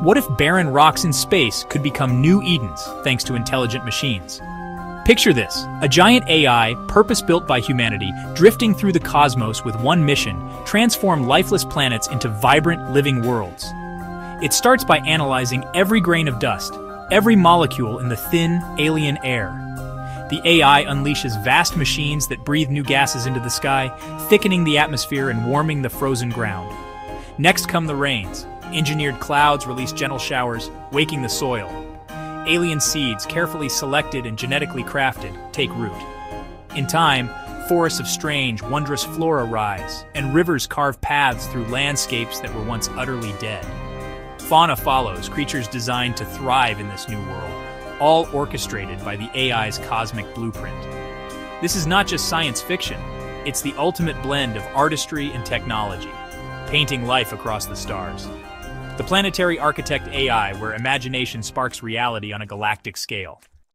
What if barren rocks in space could become new Edens thanks to intelligent machines? Picture this a giant AI, purpose built by humanity, drifting through the cosmos with one mission transform lifeless planets into vibrant, living worlds. It starts by analyzing every grain of dust, every molecule in the thin, alien air. The AI unleashes vast machines that breathe new gases into the sky, thickening the atmosphere and warming the frozen ground. Next come the rains. Engineered clouds release gentle showers, waking the soil. Alien seeds, carefully selected and genetically crafted, take root. In time, forests of strange, wondrous flora rise, and rivers carve paths through landscapes that were once utterly dead. Fauna follows, creatures designed to thrive in this new world, all orchestrated by the AI's cosmic blueprint. This is not just science fiction, it's the ultimate blend of artistry and technology, painting life across the stars. The Planetary Architect AI, where imagination sparks reality on a galactic scale.